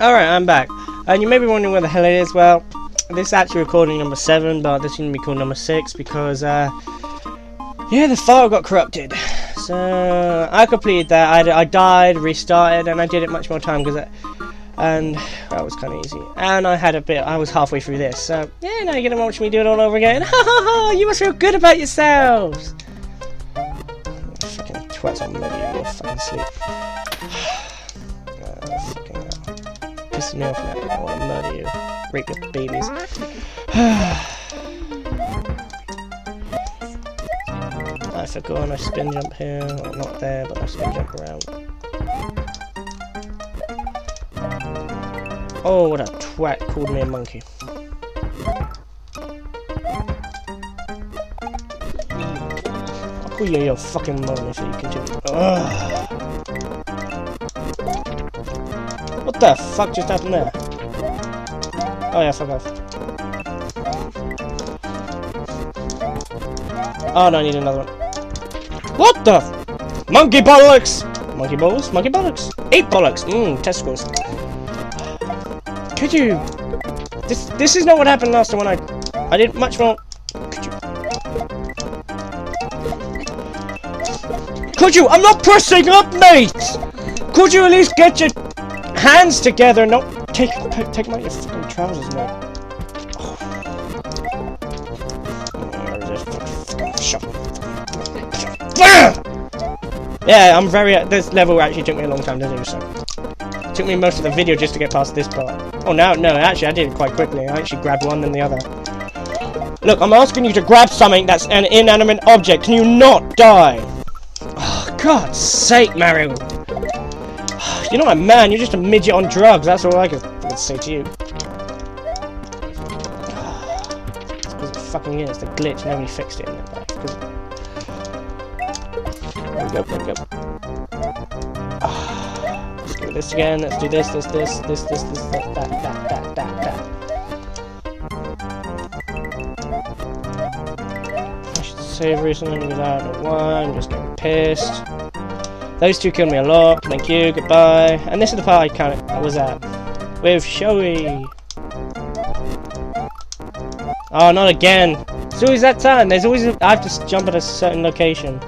Alright, I'm back. And you may be wondering where the hell it is. Well, this is actually recording number 7, but this is going to be called number 6 because, uh, yeah, the file got corrupted. So, I completed that. I, I died, restarted, and I did it much more time because and that was kind of easy. And I had a bit, I was halfway through this, so yeah, now you're gonna watch me do it all over again. Ha ha ha! You must feel good about yourselves! Fucking twats on maybe in your fucking sleep. Pissing me off now. I wanna murder you. Rape your babies. I forgot I spin jump here. Well, not there, but I spin jump around. Oh, what a twat called me a monkey. I'll call you your fucking mum if you continue. Ugh. What the fuck just happened there? Oh yeah, fuck off. Oh no, I need another one. What the? Monkey bollocks! Monkey balls? Monkey bollocks? Eight bollocks! Mmm, testicles. Could you? This this is not what happened last time when I I did much more. Could you? Could you? I'm not pressing up, mate. Could you at least get your hands together? No, take take my fucking trousers. Oh. Yeah, I'm very. At this level actually took me a long time to do so. Took me most of the video just to get past this part. Oh, no, no, actually, I did it quite quickly. I actually grabbed one, then the other. Look, I'm asking you to grab something that's an inanimate object. Can you not die? Oh, God's sake, Mario. You're not a man, you're just a midget on drugs. That's all I can say to you. Because it fucking is. The glitch, nobody fixed it in there. There we go, there we go do this again. Let's do this, this, this, this, this, this, that, that, that, that, that, that. I should save recently without a one. I'm just getting pissed. Those two killed me a lot. Thank you. Goodbye. And this is the part I kind of was at with Shoei. Oh, not again. It's always that time. There's always a, I have to jump at a certain location.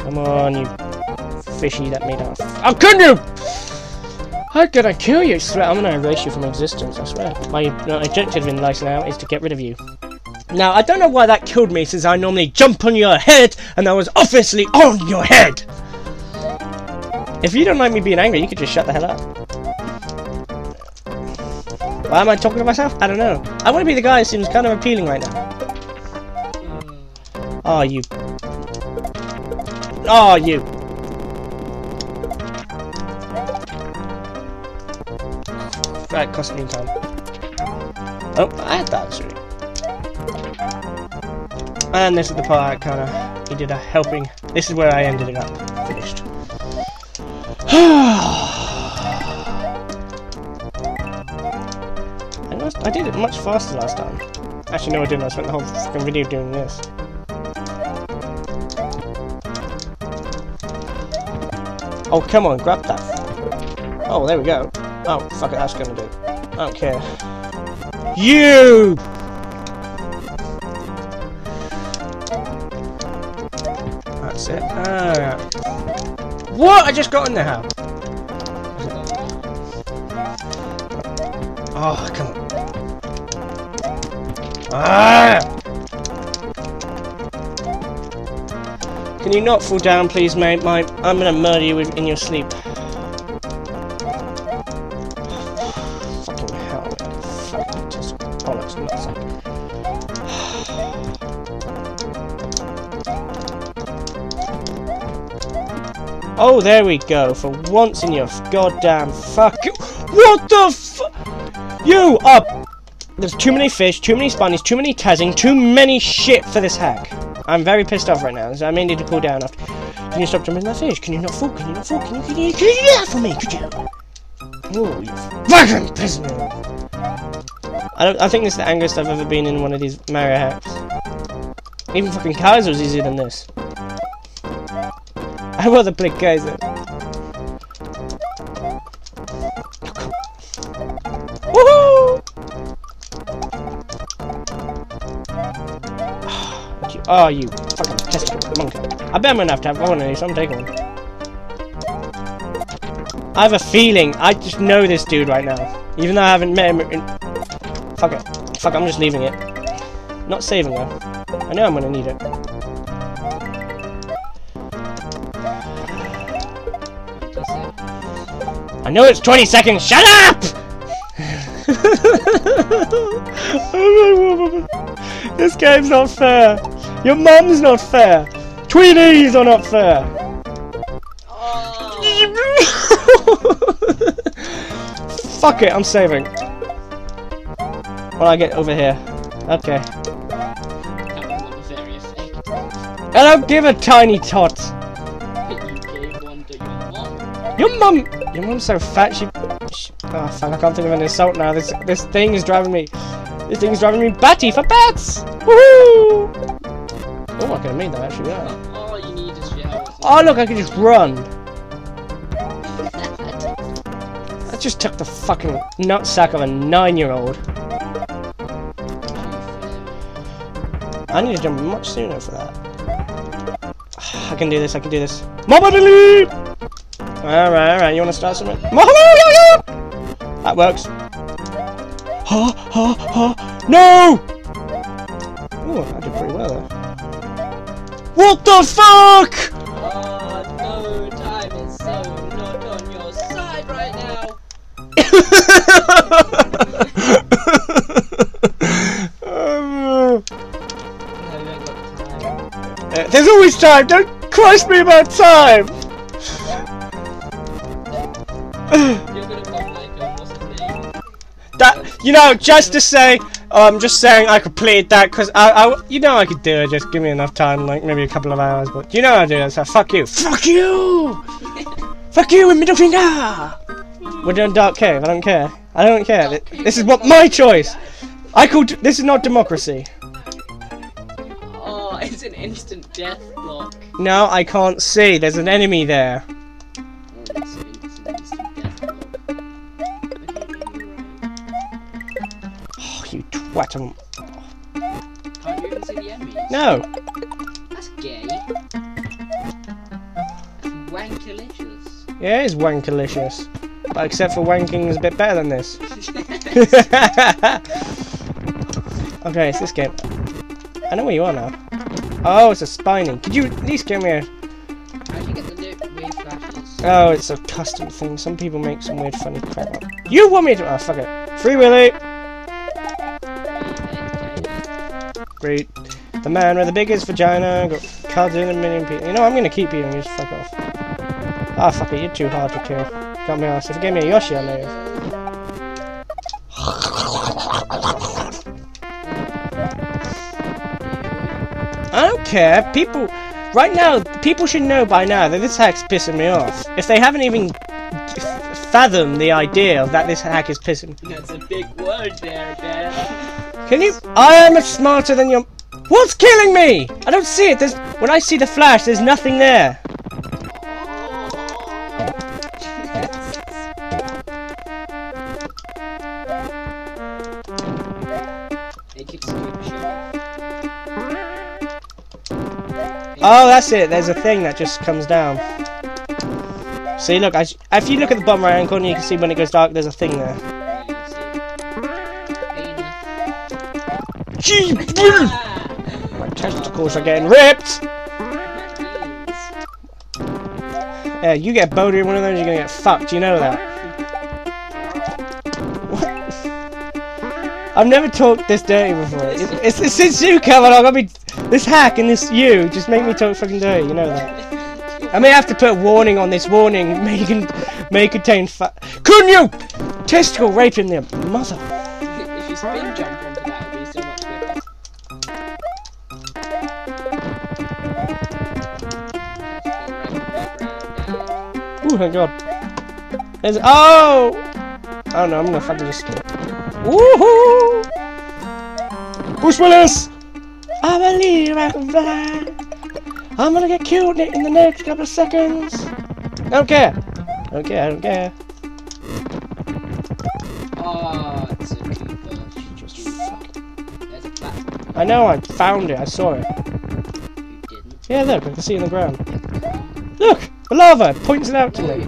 Come on, you fishy that made off. How oh, could you? How could I kill you? I swear, I'm gonna erase you from existence, I swear. My objective in life now is to get rid of you. Now, I don't know why that killed me since I normally jump on your head and I was obviously on your head! If you don't like me being angry, you could just shut the hell up. Why am I talking to myself? I don't know. I want to be the guy who seems kind of appealing right now. Oh, you Oh, you. That cost me time. Oh, I had that actually. And this is the part I kind of needed a helping. This is where I ended it up. Finished. I did it much faster last time. Actually, no I didn't. I spent the whole fucking video doing this. Oh, come on, grab that. Oh, there we go. Oh, fuck it, that's gonna do. I don't care. You! That's it. Ah. What? I just got in the house. Oh, come on. Ah! Can you not fall down, please, mate? My, I'm gonna murder you in your sleep. Fucking hell. Fucking just bollocks nutsack. Oh, there we go. For once in your goddamn fuck. What the f- You are. There's too many fish, too many spawnies, too many tazzing, too many shit for this hack. I'm very pissed off right now, I may need to cool down after. Can you stop jumping that fish? Can you not fall? Can you not fall? Can you, can you, can you do that for me? Could you? Oh, you fucking off. I, don't, I think this is the angriest I've ever been in one of these Mario hacks. Even fucking Kaizo was easier than this. I rather play Kaizo. Woohoo! Oh, you fucking testicle monkey. I bet I'm gonna have to have one of these, I'm taking one. I have a feeling, I just know this dude right now. Even though I haven't met him in... Fuck it. Fuck, I'm just leaving it. Not saving though. I know I'm gonna need it. I know it's 20 seconds. Shut up! this game's not fair. Your mum's not fair. Tweenies are not fair. Oh, Fuck it, I'm saving. When I get over here. Okay. that was not very effective. I don't give a tiny tot. Your mum, your mum's so fat. She, she oh fuck, I can't think of an insult now. This this thing is driving me. This thing is driving me batty for bats. Woohoo! Oh, I could have made that actually. Yeah. All you need is showers. Oh look, I can just run. I just took the fucking nutsack of a nine-year-old. I need to jump much sooner for that. I can do this. I can do this. Mama delete. All right, all right. You want to start something? Mama, yeah, yeah. That works. Ha ha ha! No! Oh, I did pretty well there. What the fuck? Oh no, time is so not on your side right now. Um, No, you ain't got time. uh, There's always time. Don't crush me about time. That you know, just to say, oh, I'm just saying I completed that because I, I, you know, I could do it. Just give me enough time, like maybe a couple of hours. But you know, I do it. So fuck you. Fuck you. fuck you with middle finger. We're doing Dark Cave. I don't care. I don't care. Dark This is is what my choice. that. I call. d- This is not democracy. Oh, it's an instant death block. No, I can't see. There's an enemy there. Oh, you twat. I'm- Can't you even see the enemies? No. That's gay. That's wankalicious. Yeah, it is wankalicious. But except for wanking is a bit better than this. okay, it's this game. I know where you are now. Oh, it's a spiny. Could you at least give me a... How'd you get the new weird flashes? Oh, it's a custom thing. Some people make some weird funny crap up. You want me to... Oh, fuck it. Free Willy! Great. The man with the biggest vagina got cut in a million people. You know, I'm gonna keep you you just fuck off. Ah, fuck it. You're too hard to kill. Can't be honest. If you gave me a Yoshi, I may have. I don't care. People, right now, people should know by now that this hack's pissing me off. If they haven't even fathomed the idea that this hack is pissing. That's a big word there, Ben. Can you? I am much smarter than your. What's killing me? I don't see it. There's when I see the flash, there's nothing there. Oh, that's it. There's a thing that just comes down. See, look. I, if you look at the bottom right hand corner, you can see when it goes dark. There's a thing there. My testicles are getting ripped. Yeah, you get boated in one of those, you're gonna get fucked. You know that. What? I've never talked this dirty before. It's, it's, since you come along. I mean, this hack and this you just make me talk fucking dirty. You know that. I may have to put a warning on this warning. May con may contain fat. Couldn't you? Testicle raping their mother. if you spin jump onto that, it'll be so much Ooh, my god. There's oh. Oh no, I'm gonna fucking just. Woohoo! Bruce Willis! I believe I can fly. I'm gonna get killed in the next couple of seconds. I don't care. I don't care. I don't care. Oh, it's a creeper. Just Dude. There's a platform. I know. I found it. I saw it. You didn't. Yeah, look. I can see it in the ground. Look, lava points it out to me.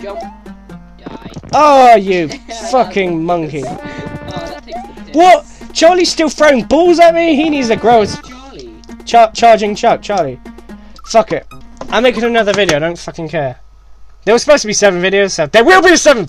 Jump. Die. Oh, you fucking monkey! Oh, that takes the piss. What? Charlie's still throwing balls at me. He needs to grow Charlie. Char charging Chuck, Charlie. Fuck it. I'm making another video, I don't fucking care. There was supposed to be seven videos, so there will be a seventh!